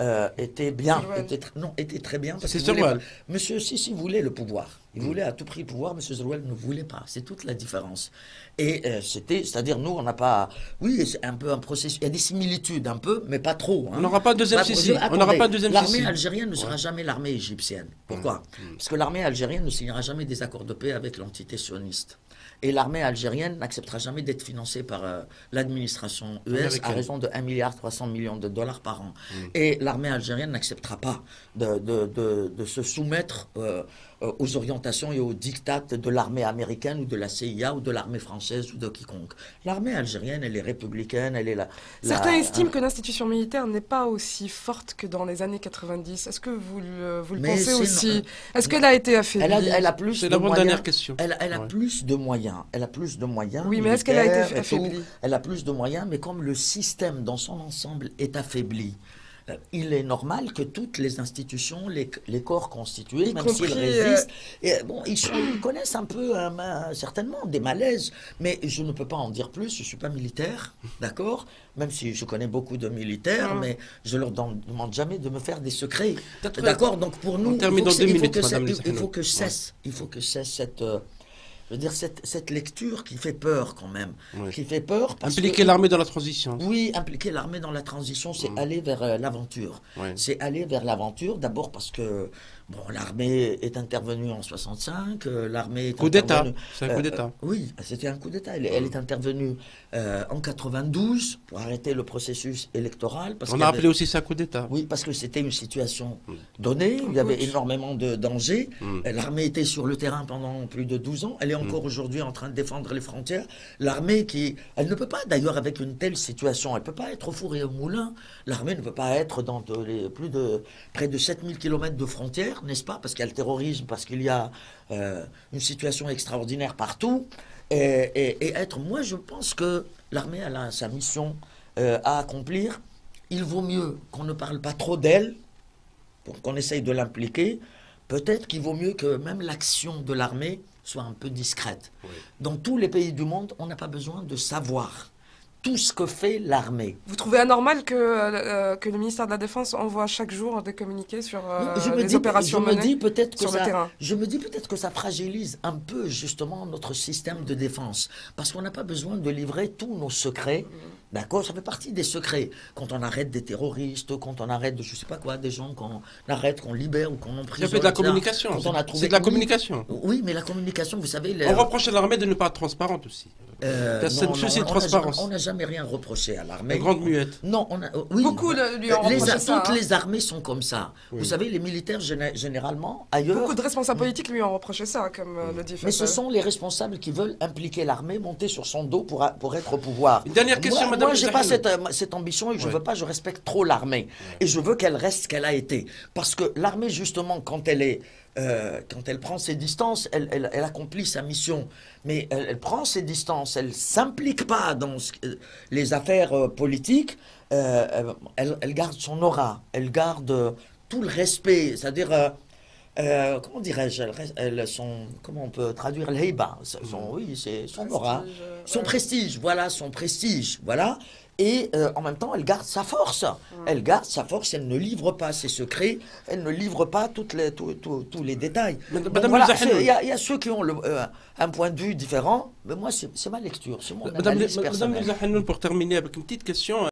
euh, était bien, était, non, était très bien. C'est Zeroual. Monsieur Sissi voulait le pouvoir. Il voulait à tout prix le pouvoir, Monsieur Zeroual ne voulait pas. C'est toute la différence. Et euh, c'était, c'est-à-dire, nous, on n'a pas. Oui, c'est un peu un processus. Il y a des similitudes, un peu, mais pas trop. Hein. On n'aura pas de deuxième Sissi. On n'aura pas deuxième L'armée algérienne ne sera jamais l'armée égyptienne. Pourquoi? Parce que l'armée algérienne ne signera jamais des accords de paix avec l'entité sioniste. Et l'armée algérienne n'acceptera jamais d'être financée par euh, l'administration US à raison de 1,3 milliard millions de dollars par an. Mm. Et l'armée algérienne n'acceptera pas de, de, de, se soumettre euh, euh, aux orientations et aux dictates de l'armée américaine ou de la CIA ou de l'armée française ou de quiconque. L'armée algérienne, elle est républicaine, elle est la... Certains estiment que l'institution militaire n'est pas aussi forte que dans les années 90. Est-ce que vous le, vous le pensez aussi? Est-ce qu'elle a été affaiblie? Elle a, plus C'est la dernière question. Elle, elle a plus de moyens. Elle a plus de moyens. Oui, mais est-ce qu'elle a été affaiblie Elle a plus de moyens, mais comme le système dans son ensemble est affaibli, euh, il est normal que toutes les institutions, les, corps constitués, même s'ils résistent, euh, bon, ils, connaissent un peu, certainement, des malaises, mais je ne peux pas en dire plus, je ne suis pas militaire, d'accord Même si je connais beaucoup de militaires, mais je leur demande jamais de me faire des secrets. D'accord Donc pour nous, il faut, que, cesse, il faut que cesse cette... Euh, je veux dire, cette, cette, lecture qui fait peur quand même. Qui fait peur parce Impliquer l'armée dans la transition. Oui, impliquer l'armée dans la transition, c'est mm. aller vers euh, l'aventure. C'est aller vers l'aventure, d'abord parce que Bon, l'armée est intervenue en 65, euh, l'armée coup d'État, c'est un coup euh, d'État. oui, c'était un coup d'État. Elle, est intervenue euh, en 92 pour arrêter le processus électoral. Parce On a appelé aussi ça coup d'État. Oui, parce que c'était une situation mm. donnée, il y avait énormément de dangers. Mm. L'armée était sur le terrain pendant plus de 12 ans. Elle est encore mm. aujourd'hui en train de défendre les frontières. L'armée qui, elle ne peut pas d'ailleurs avec une telle situation, elle ne peut pas être au four et au moulin. L'armée ne peut pas être dans les, plus de près de 7000 km de frontières n'est-ce pas? Parce qu'il y a le terrorisme, parce qu'il y a euh, une situation extraordinaire partout. Et, être, moi, je pense que l'armée, a sa mission euh, à accomplir. Il vaut mieux qu'on ne parle pas trop d'elle, qu'on essaye de l'impliquer. Peut-être qu'il vaut mieux que même l'action de l'armée soit un peu discrète. Dans tous les pays du monde, on n'a pas besoin de savoir tout ce que fait l'armée. Vous trouvez anormal que, euh, que le ministère de la Défense envoie chaque jour des communiqués sur euh, les opérations je me dis peut-être sur le terrain Je me dis peut-être que ça fragilise un peu justement notre système de défense, parce qu'on n'a pas besoin de livrer tous nos secrets. D'accord Ça fait partie des secrets. Quand on arrête des terroristes, quand on arrête de je sais pas quoi, des gens qu'on arrête, qu'on libère ou qu'on emprisonne. C'est de la communication. C'est de la communication. Oui, mais la communication, vous savez. On reproche à l'armée de ne pas être transparente aussi. Euh, non, non, transparence. On n'a jamais, rien reproché à l'armée. La grande muette. Non, on a, oui, beaucoup lui ont les, ça. Toutes les armées sont comme ça. Vous savez, les militaires généralement ailleurs. Beaucoup de responsables politiques lui ont reproché ça, comme euh, le dit. Mais ce sont les responsables qui veulent impliquer l'armée, monter sur son dos pour, pour être au pouvoir. Une dernière question, moi, Madame. Moi, j'ai pas cette, cette, ambition et je ne veux pas. Je respecte trop l'armée. Et je veux qu'elle reste ce qu'elle a été, parce que l'armée justement, quand elle est euh, quand elle prend ses distances, elle, elle, accomplit sa mission. Mais elle, prend ses distances, elle s'implique pas dans les affaires euh, politiques, euh, elle, garde son aura, elle garde tout le respect, c'est-à-dire, comment dirais-je, elle, son, comment on peut traduire l'heiba, son, oui, c'est son aura, son prestige, voilà, son prestige, voilà et euh, en même temps, elle garde sa force. Elle garde sa force, elle ne livre pas ses secrets, elle ne livre pas toutes les, tous les détails. Il y, a ceux qui ont le, euh, un point de vue différent, mais moi, c'est ma lecture, c'est mon Madame, Madame pour terminer avec une petite question.